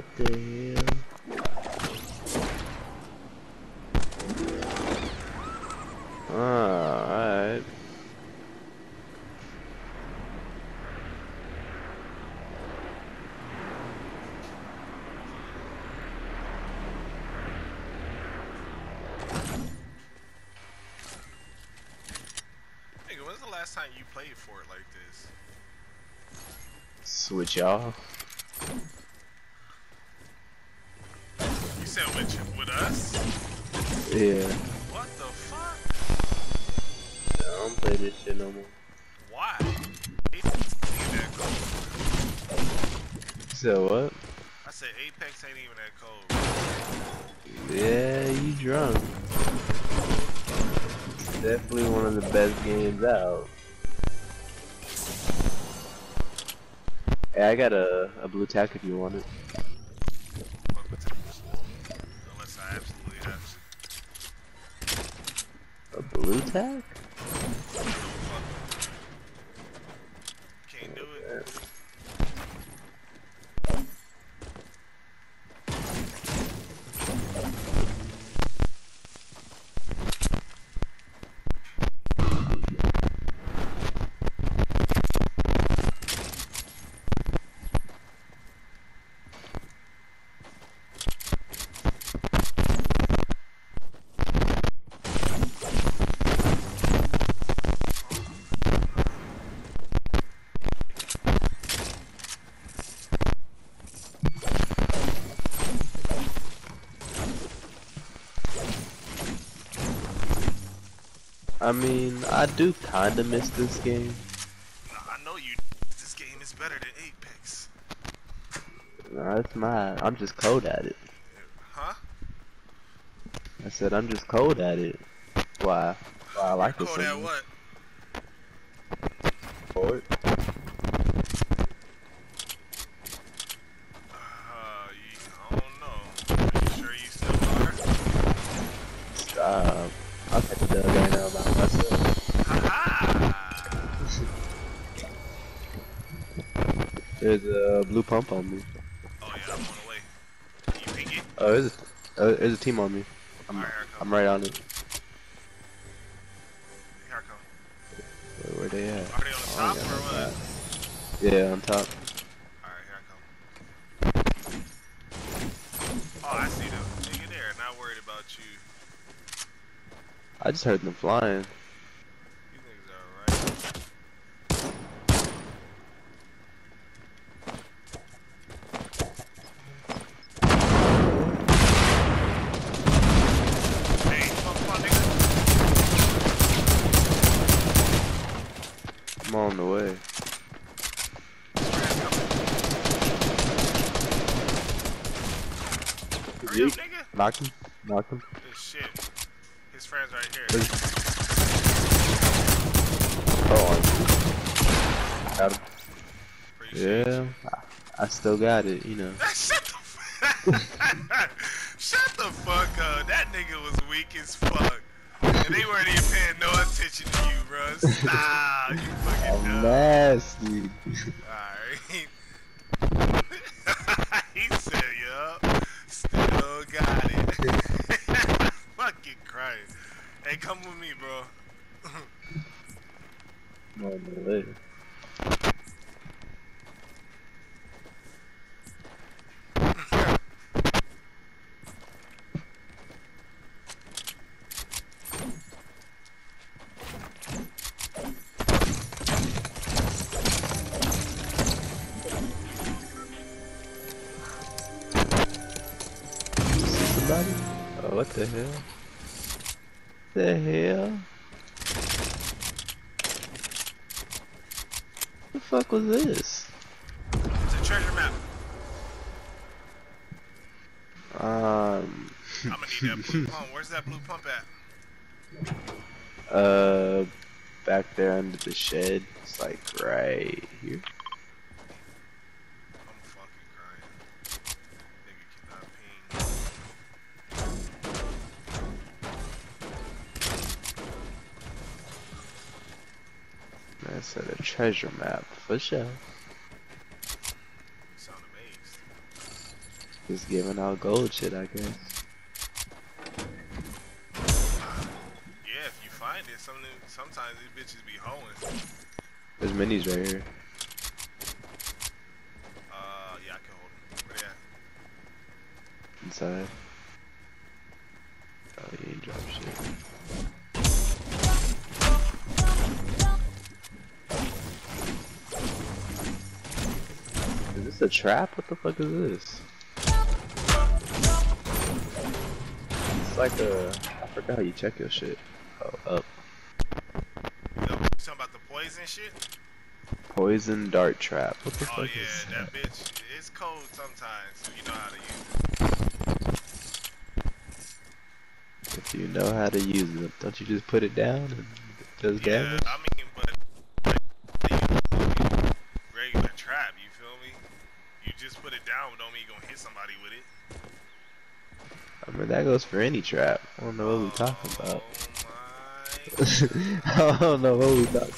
what the hell? Alright. Nigga, when's the last time you played for it like this? Switch off. You said with with us? Yeah. What the fuck? I don't play this shit no more. Why? Apex ain't that cold. So what? I said Apex ain't even that cold. Yeah, you drunk. Definitely one of the best games out. Hey, I got a, a blue tack if you want it. Fuck with that. Unless I absolutely have to. A blue tack? Can't do it. I mean, I do kinda miss this game. Nah, I know you. This game is better than Apex. Nah, it's mine. I'm just cold at it. Huh? I said I'm just cold at it. Why? Why I like it Code so at much. what? Forward. Uh, you, I don't know. Are you sure you still are? Stop. I'll take the dub right now about myself. Haha! There's a blue pump on me. Oh yeah, I'm on the way. Can you ping it? Oh, there's a, oh, there's a team on me. I'm, Alright, here I come. I'm right on it. Here I come. Where, where they at? Are they on the Oh, top yeah, or what? Yeah, on top. Alright, here I come. Oh, I see them. Nigga there, not worried about you. I just heard them flying. You niggas are alright. Hey, fuck, fuck, nigga. I'm on the way. Hurry up, nigga. Knock him. Knock him. This shit. His friend's right here. Oh, got him. Appreciate Yeah. I, I still got it, you know. Shut the Shut the fuck up. That nigga was weak as fuck. And they weren't even paying no attention to you, bro. Stop. You fucking I'm dumb. nasty. Alright. he said, yup. Still got it. fucking Christ. Hey, come with me, bro. I'm on the what the hell? The hell? The fuck was this? It's a treasure map. Um. I'm gonna need that blue pump. Where's that blue pump at? uh, back there under the shed. It's like right here. I'm fucking crying. Nigga cannot ping. That's at a treasure map for sure. Sound amazed. Just giving out gold shit, I guess. Yeah, if you find it, some sometimes these bitches be hoeing. There's minis right here. Uh, yeah, I can hold them. Where they at? Inside. Oh, you ain't drop shit. This a trap? What the fuck is this? It's like a. I forgot how you check your shit. Oh, up. You know, you talking about the poison shit? Poison dart trap. What the Oh fuck yeah, is that Oh yeah, that? bitch. It's cold sometimes, so you know how to use it. If you know how to use it, don't you just put it down and does Yeah, damage? I mean, but they use regular trap. You feel me? You just put it down, don't mean you gonna hit somebody with it. I mean, that goes for any trap. I don't know what we're talking about. Oh. I don't know what we talking about.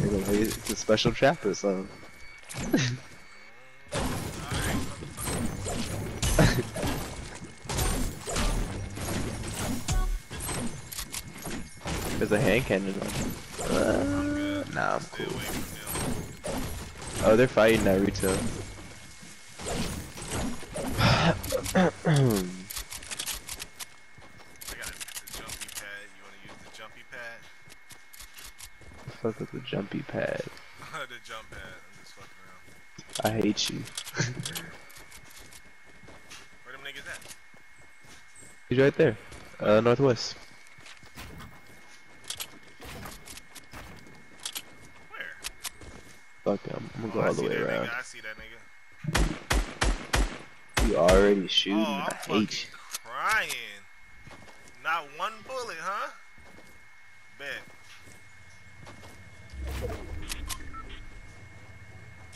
They're gonna make it- It's a special trap or something. There's a hand cannon on. Uh, nah, I'm cool. Away from them. Oh, they're fighting Naruto. I got a, the jumpy pad. You wanna use the jumpy pad? Fuck with the jumpy pad. the jump pad. I'm just fucking around. I hate you. Where them niggas at? He's right there. Uh, northwest. Fuck him. I'm gonna Oh, go I all the way around. nigga. I see that nigga. You already shooting. Oh, I'm I fucking hate you. crying. Not one bullet, huh? Bet.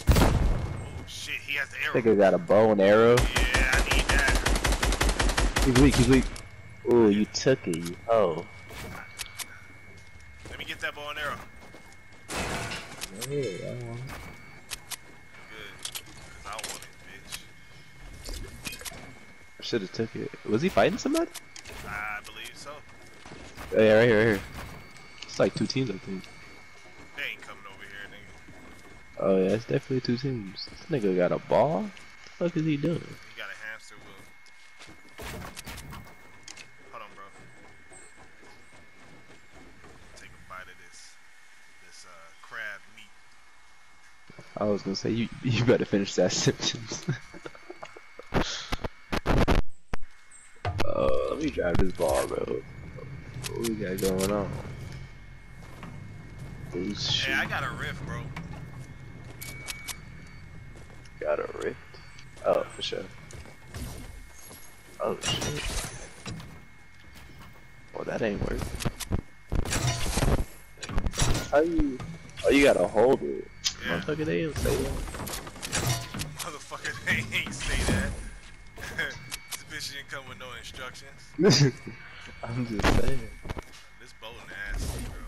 Oh shit, he has the arrow. Nigga got a bow and arrow. Yeah, I need that. He's weak. He's weak. Ooh, you took it. You oh. Let me get that bow and arrow. I want it. Good. Cause I want it, bitch. I should have took it. Was he fighting somebody? I believe so. Oh, yeah, right here, right here. It's like two teams, I think. They ain't coming over here, nigga. Oh yeah, it's definitely two teams. This nigga got a ball. What the fuck is he doing? He got a hamster wheel. Hold on, bro. Take a bite of this, this uh, crab meat. I was gonna say you you better finish that Simpsons. Oh, uh, let me drive this ball, bro. What we got going on? Hey. I got a rift, bro. Got a rift. Oh, for sure. Oh shit. Well, that ain't work. How you? Oh, you gotta hold it. Yeah. Motherfucker, they didn't say that. Motherfucker, they ain't say that. this bitch didn't come with no instructions. I'm just saying. This bow nasty, bro.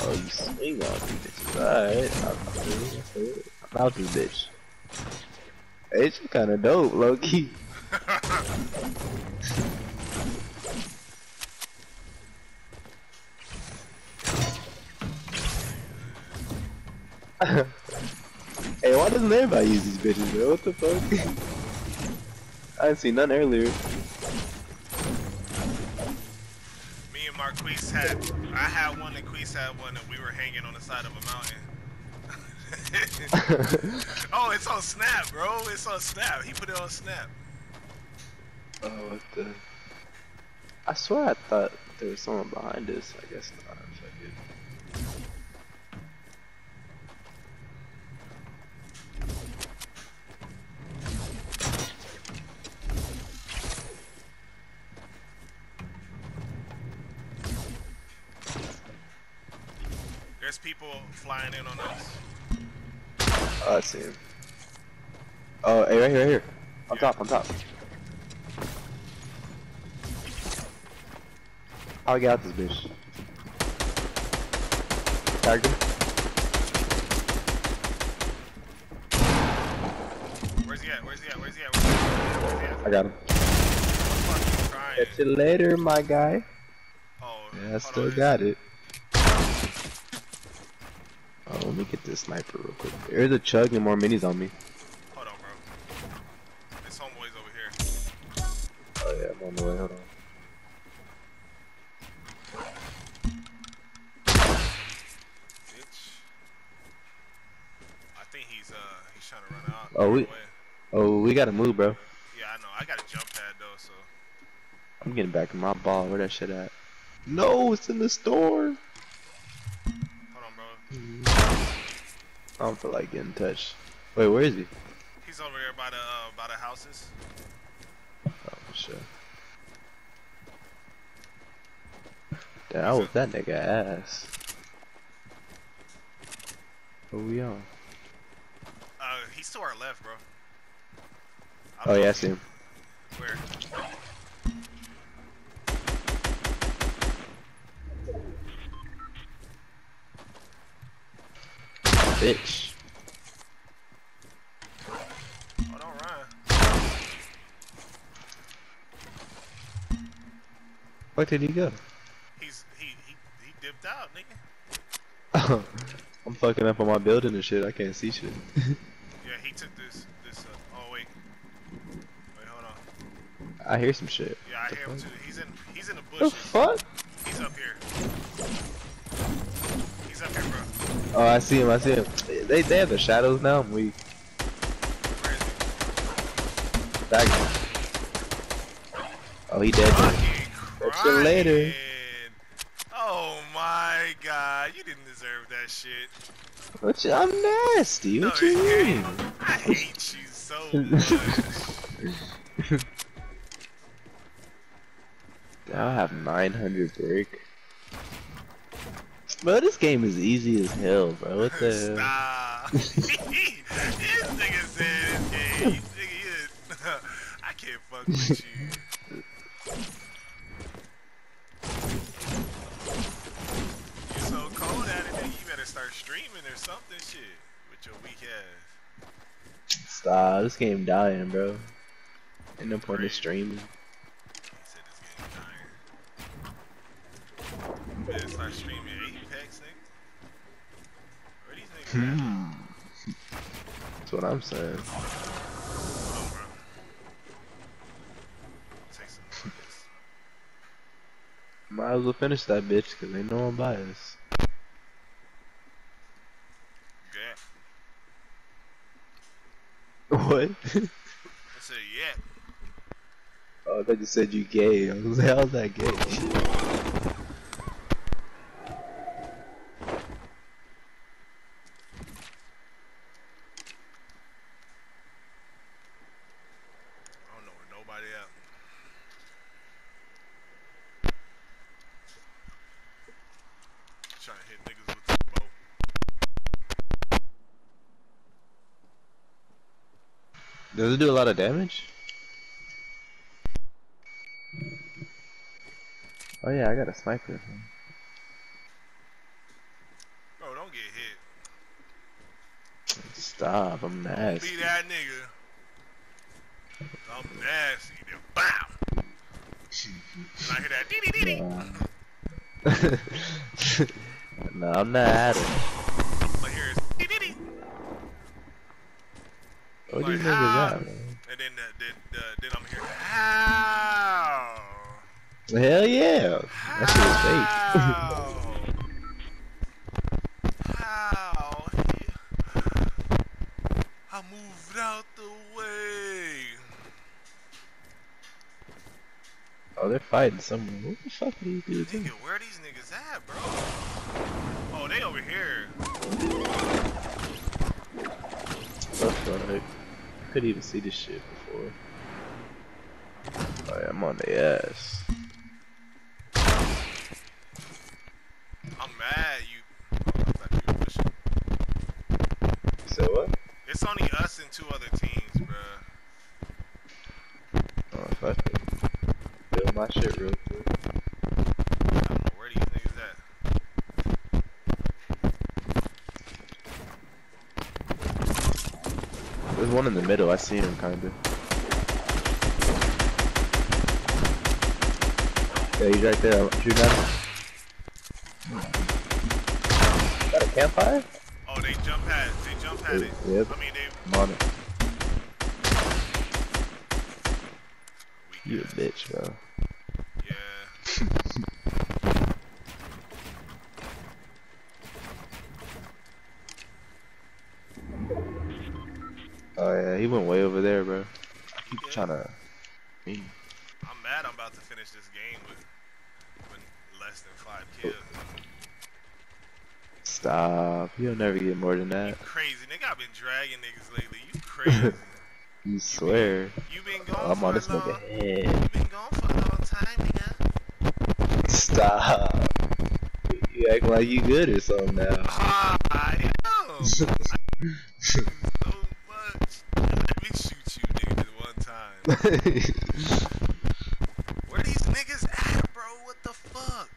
Oh, you swing on these bitches. Alright, I'll feel it, I'll feel it. I'm out this bitch. It's kinda dope, low key. hey, why doesn't everybody use these bitches, bro? What the fuck? I didn't see none earlier. Me and Marquise had, I had one and Queese had one and we were hanging on the side of a mountain. oh, it's on Snap, bro. It's on Snap. He put it on Snap. Oh, what the? I swear I thought there was someone behind us. I guess not. There's people flying in on us. Oh, I see. Oh, hey, right here, right here. On yeah. top, on top. How I get out this bitch? Tagged him. Where's he at? Where's he at? Where's he at? I got him. Catch you later, my guy. Oh, yeah, I still on, got it. Me get this sniper real quick. There's a chug and more minis on me. Hold on, bro. This homeboy's over here. Oh yeah, I'm on the way. Hold on. Bitch. I think he's uh he's trying to run out. Oh, we-. Oh, we gotta move, bro. Yeah, I know. I got a jump pad though, so I'm getting back in my ball. Where that shit at? No, it's in the store. hold on, bro. I don't feel like getting touched. Wait, where is he? He's over there by the uh, by the houses. Oh shit. Damn, I was that nigga ass. Who we on? Uh, he's to our left, bro. I Oh yeah, I see him. Where? Bitch. Oh, don't run. Where did he go? He's he he he dipped out, nigga. I'm fucking up on my building and shit. I can't see shit. Yeah, he took this this. Uh, oh wait. Wait, hold on. I hear some shit. Yeah, I The hear him too. He's in he's in the The bushes. fuck? He's up here. He's up here, bro. Oh, I see him. I see him. They they have the shadows now. I'm weak. Where is he? Back. Oh, he dead. dude. Catch you later. Oh my god, you didn't deserve that shit. What you, I'm nasty. What No, you you mean? I hate you so much. I have 900 brick. Bro, this game is easy as hell, bro. What the hell? Stop. this nigga said it's gay. You nigga, you, I can't fuck with you. You're so cold at it, nigga. You better start streaming or something, shit. With your weak ass. Stop. This game dying, bro. Ain't no point in streaming. He said this game's dying. You better start streaming Apex, nigga. Where these niggas at? Hmm. That's what I'm saying. Hold on, bro. Take some notice. Might as well finish that bitch, cause they know I'm biased. Yeah. What? I said, yeah. oh, I thought you said you gay. I was like, how's that gay? I don't know where nobody at. Trying to hit niggas with the bow. Does it do a lot of damage? Oh yeah, I got a sniper. Bro, don't get hit. Stop, I'm nasty. Be nasty. that nigga. I'm nasty. Then bow. And I hear that dee dee dee dee. no, I'm not at it. But here it's dee dee dee. What do you think is how? that, man? And then, uh, then, uh, then I'm here. Hell yeah! That shit was fake. How? I moved out the way. oh, they're fighting somewhere. What the fuck are these dudes Nigga, where are these niggas at, bro? Oh, they over here. Fuck? I couldn't even see this shit before. Oh I'm on the ass. I'm mad you. You. So what? It's only us and two other teams, bruh. Oh, fuck it. Build my shit real quick. I don't know where these niggas at. This There's one in the middle. I see him kinda. Yeah, he's right there. Shoot at him. Got a campfire? Oh, they jump at it. They jump at it. Yep. I mean, they. I'm on it. You a bitch, bro. Yeah. Oh yeah, he went way over there, bro. I keep Yeah. trying to. Me. I'm mad. I'm about to finish this game with, with less than five kills. Stop. You'll never get more than that. Crazy, nigga. I've been dragging niggas lately. You crazy. You swear. you been gone I'm on this long. nigga You head. been gone for a long time, nigga. Stop. You act like you good or something now. Ah, I am. so much. Let me shoot you, nigga, this one time. Where these niggas at, bro? What the fuck?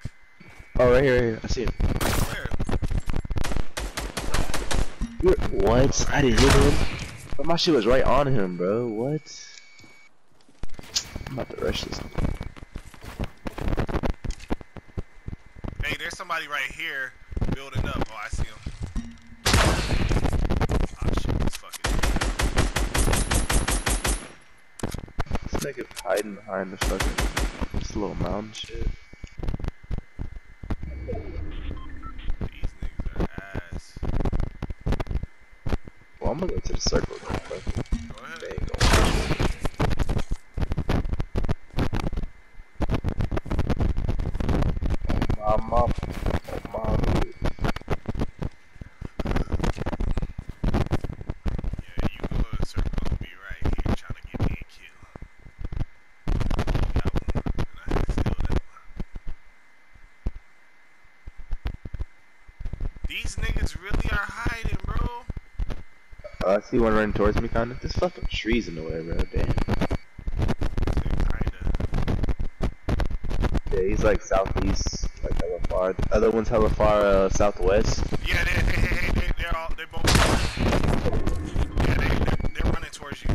oh, right here, right here. I see him. Where? What? I didn't hit him. But my shit was right on him, bro. What? I'm about to rush this. Hey, there's somebody right here building up. Oh, I see him. Oh shit, this fucking. This nigga hiding behind the fucking this little mountain shit. These niggas are ass. Well, I'm gonna go to the circle. Real quick. Go They ahead. ain't gonna push me. Oh, my mom. Oh, my dude. Yeah, you go to the circle and be right here trying to get me a kill. Got one, and I had to steal that one. These niggas really are hiding, bro. Uh, I see one running towards me, kinda. This fucking tree's in the way, bro. Damn. Yeah, he's like southeast, like hella far. The other one's hella far, uh, southwest. Yeah, they, they, they, they, they're all, they both. Yeah, they, they're, they're running towards you.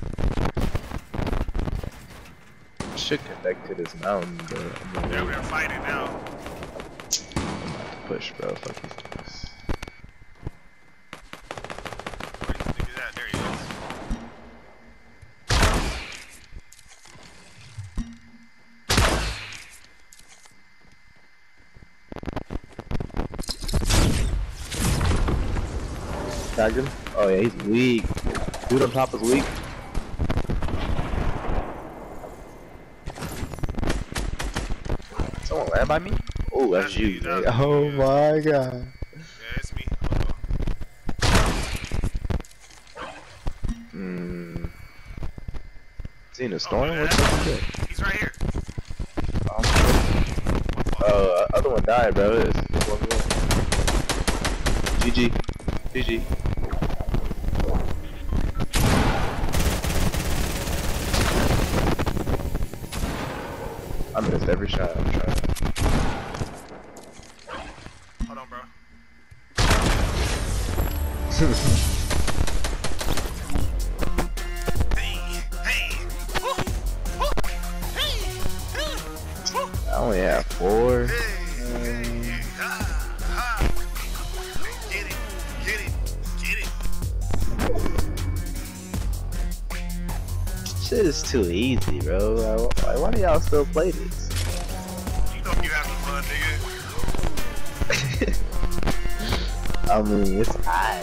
Should connect to this mountain, but I'm gonna They're, they're fighting now. I'm about to push, bro. Fuck these niggas. Where these niggas at? There he is. Tagged him? Oh yeah, he's weak. Dude on top is weak. Someone land by me? Oh, that's That's you. me, that's Oh yeah. my god. Yeah, it's me. Hold on. Hmm. Seen a Oh, storm? yeah. What the fuck is that? He's right here. Oh, uh, other one died, bro. It's, it's one more. GG. GG. I missed every shot. I'm trying. Hold on, bro. Why, why do y'all still play this? You having fun, nigga. I mean, it's high.